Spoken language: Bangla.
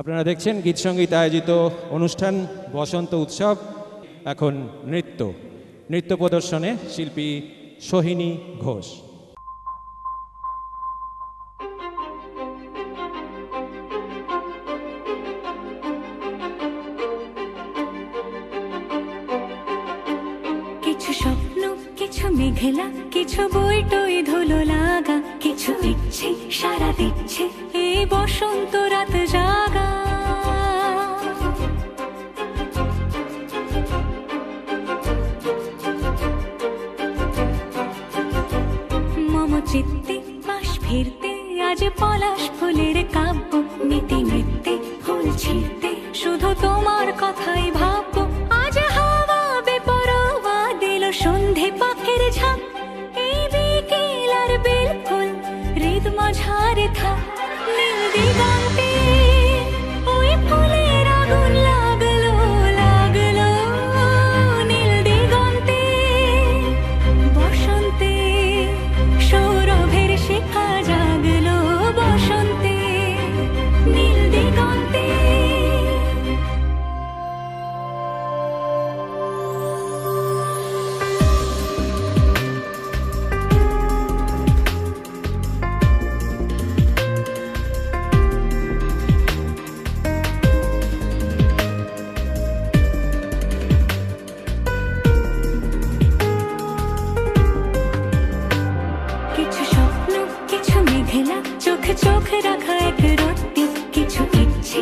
আপনারা দেখছেন গীত সংগীত আয়োজিত অনুষ্ঠান বসন্ত উৎসব, এখন নৃত্য। নৃত্য প্রদর্শনে শিল্পী সোহিনী ঘোষ। কিছু স্বপ্ন, কিছু মেঘলা, কিছু বই টই ধুলো লাগা, কিছু ইচ্ছে সারা দিচ্ছে এই বসন্ত রাত জাগা। মম চিত্তে পাশ ফিরতে, আজ পলাশ ফুলের কাব্য নীতি নৃত্যে ফুল ছিঁড়তে, শুধু তোমার কথাই ভাববো। আজ হাওয়া বেপরোয়া দিল সন্ধে পাখের ঝাঁক এই বিকেল আর বিলকুল হৃদ মাঝারে থাক। নীল দিগন্তে মেঘলা চোখে চোখ রাখা এক রোদ কিছু ইচ্ছে